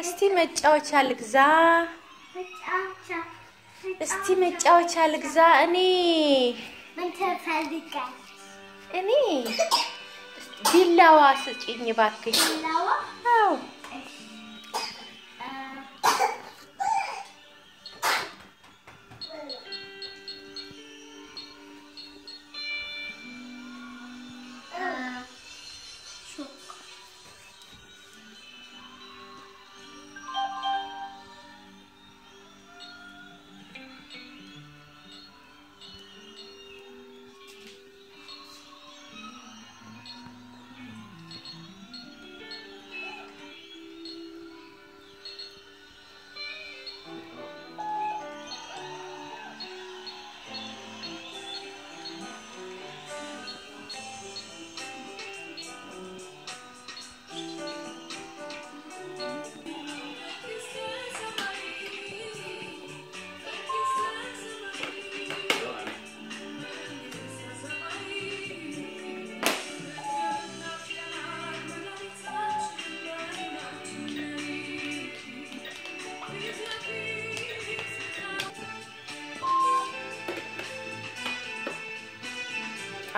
እስቲ መጫወቻ ልግዛ። እስቲ መጫወቻ ልግዛ። እኔ እኔ ቢላዋ ስጪኝ እባክሽ።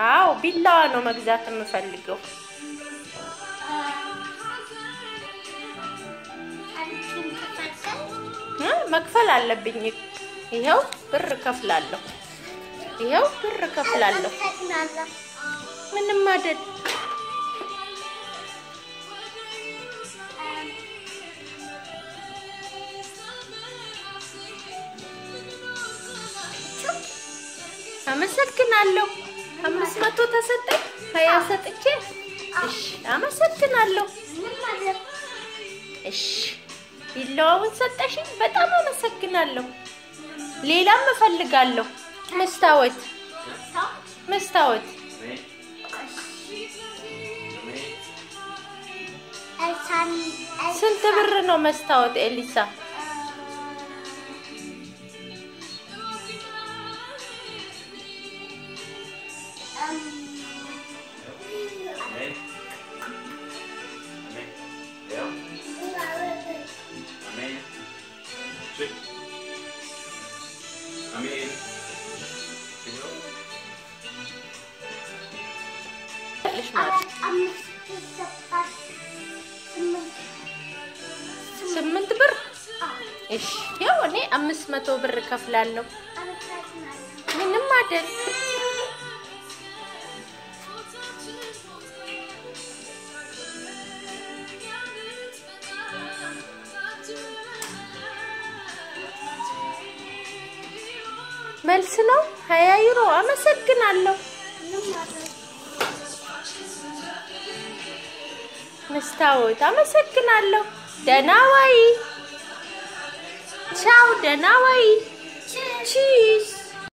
አዎ ቢላዋ ነው መግዛት የምፈልገው። መክፈል አለብኝ። ይኸው ብር ከፍላለሁ። ይኸው ብር ከፍላለሁ። ምንም አይደል። አመሰግናለሁ። አምስት መቶ ተሰጠኝ። ሀያ ሰጥቼ እሺ፣ አመሰግናለሁ። እሺ፣ ቢላዋውን ሰጠሽኝ። በጣም አመሰግናለሁ። ሌላም እፈልጋለሁ። መስታወት መስታወት ስንት ብር ነው መስታወት ኤሊሳ? ስምንት ብር እሺ፣ ያው እኔ አምስት መቶ ብር ከፍላለሁ። ምንም አይደል። መልስ ነው ሀያ ዩሮ አመሰግናለሁ። መስታወት አመሰግናለሁ። ደህና ዋይ። ቻው፣ ደህና ዋይ። ቺስ